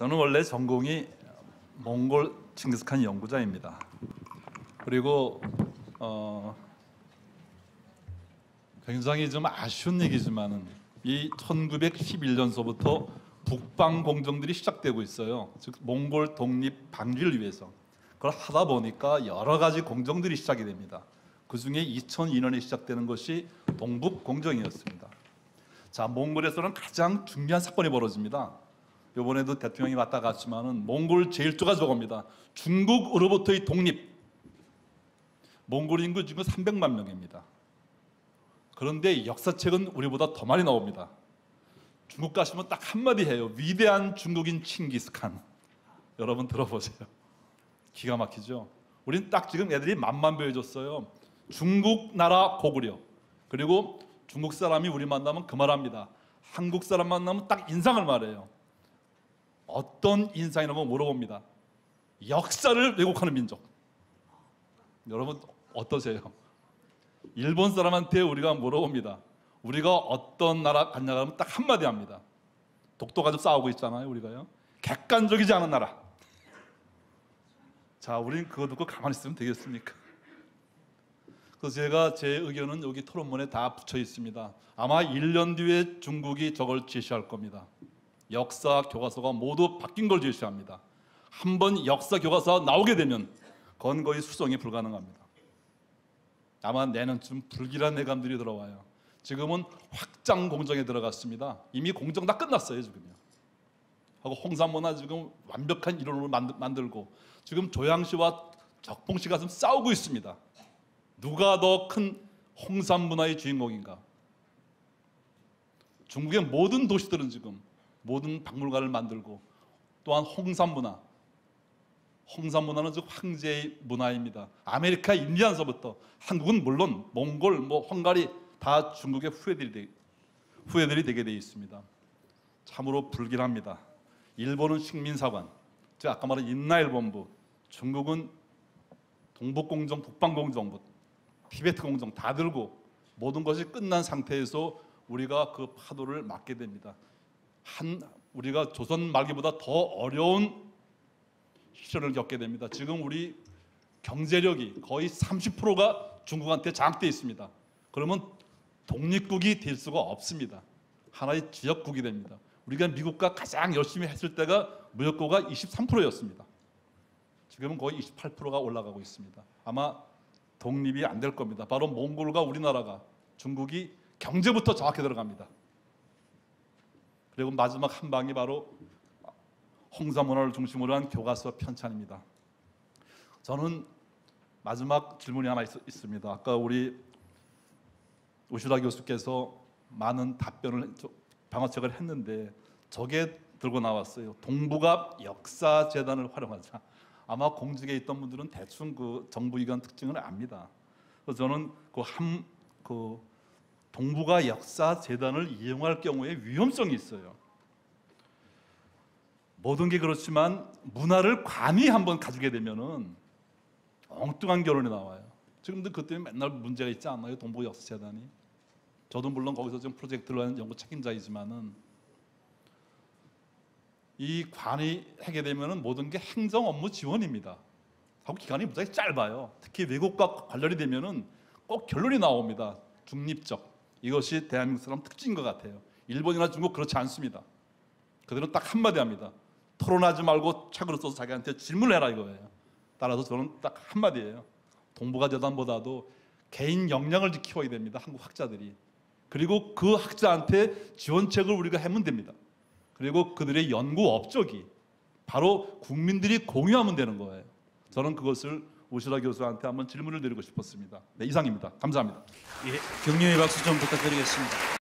저는 원래 전공이 몽골 칭기스칸 연구자입니다. 그리고 어, 굉장히 좀 아쉬운 얘기지만은 이 1911년서부터 북방 공정들이 시작되고 있어요. 즉 몽골 독립 방지를 위해서 그걸 하다 보니까 여러 가지 공정들이 시작이 됩니다. 그 중에 2002년에 시작되는 것이 동북 공정이었습니다. 자, 몽골에서는 가장 중요한 사건이 벌어집니다. 이번에도 대통령이 왔다 갔지만은 몽골 제일조가 저겁니다. 중국으로부터의 독립. 몽골 인구 지금 300만 명입니다. 그런데 역사책은 우리보다 더 많이 나옵니다. 중국 가시면 딱 한마디 해요. 위대한 중국인 칭기스칸. 여러분 들어보세요. 기가 막히죠. 우린 딱 지금 애들이 맛만 보여줬어요. 중국 나라 고구려. 그리고 중국 사람이 우리 만나면 그 말합니다. 한국 사람 만나면 딱 인상을 말해요. 어떤 인상이라고 물어봅니다. 역사를 왜곡하는 민족. 여러분 어떠세요? 일본 사람한테 우리가 물어봅니다. 우리가 어떤 나라 갔냐 하면 딱 한마디 합니다. 독도 가지고 싸우고 있잖아요, 우리가요. 객관적이지 않은 나라. 자, 우리는 그거 듣고 가만히 있으면 되겠습니까? 그래서 제가 제 의견은 여기 토론문에 다 붙여 있습니다. 아마 1년 뒤에 중국이 저걸 제시할 겁니다. 역사 교과서가 모두 바뀐 걸 제시합니다. 한번 역사 교과서 나오게 되면 그건 거의 수정이 불가능합니다. 아마 내년쯤 불길한 예감들이 들어와요. 지금은 확장 공정에 들어갔습니다. 이미 공정 다 끝났어요 지금요. 하고 홍산문화 지금 완벽한 이론으로 만들고 지금 조양시와 적봉시가 지금 싸우고 있습니다. 누가 더 큰 홍산 문화의 주인공인가? 중국의 모든 도시들은 지금 모든 박물관을 만들고 또한 홍산 문화, 홍산 문화는 즉 황제의 문화입니다. 아메리카 인디안서부터 한국은 물론 몽골, 뭐 헝가리 다 중국의 후예들이 되, 후예들이 되게 되어 있습니다. 참으로 불길합니다. 일본은 식민사관, 즉 아까 말한 인나일본부, 중국은 동북공정, 북방공정부, 티베트 공정 다 들고 모든 것이 끝난 상태에서 우리가 그 파도를 맞게 됩니다. 한 우리가 조선 말기보다 더 어려운 시련을 겪게 됩니다. 지금 우리 경제력이 거의 30%가 중국한테 장악돼 있습니다. 그러면 독립국이 될 수가 없습니다. 하나의 지역국이 됩니다. 우리가 미국과 가장 열심히 했을 때가 무역고가 23%였습니다. 지금은 거의 28%가 올라가고 있습니다. 아마 독립이 안 될 겁니다. 바로 몽골과 우리나라가 중국이 경제부터 정확히 들어갑니다. 그리고 마지막 한 방이 바로 홍사 문화를 중심으로 한 교과서 편찬입니다. 저는 마지막 질문이 하나 있, 습니다 아까 우리 우슈라 교수께서 많은 답변을 방어책을 했는데 저게 들고 나왔어요. 동북아 역사 재단을 활용하자. 아마 공직에 있던 분들은 대충 그 정부기관 특징을 압니다. 그래서 저는 그함그 그 동북아 역사 재단을 이용할 경우에 위험성이 있어요. 모든 게 그렇지만 문화를 관이 한번 가지게 되면은 엉뚱한 결론이 나와요. 지금도 그때 맨날 문제가 있지 않나요? 동북 역사 재단이. 저도 물론 거기서 좀 프로젝트를 하는 연구 책임자이지만은 이 관이 하게 되면은 모든 게 행정 업무 지원입니다. 하고 기간이 무지하게 짧아요. 특히 외국과 관련이 되면은 꼭 결론이 나옵니다. 중립적. 이것이 대한민국 사람 특징인 것 같아요. 일본이나 중국 그렇지 않습니다. 그들은 딱 한마디 합니다. 토론하지 말고 책으로 써서 자기한테 질문을 해라 이거예요. 따라서 저는 딱 한마디예요. 동북아 재단보다도 개인 역량을 키워야 됩니다. 한국 학자들이. 그리고 그 학자한테 지원책을 우리가 해면 됩니다. 그리고 그들의 연구 업적이 바로 국민들이 공유하면 되는 거예요. 저는 그것을 오시라 교수한테 한번 질문을 드리고 싶었습니다. 네, 이상입니다. 감사합니다. 예, 격려의 박수 좀 부탁드리겠습니다.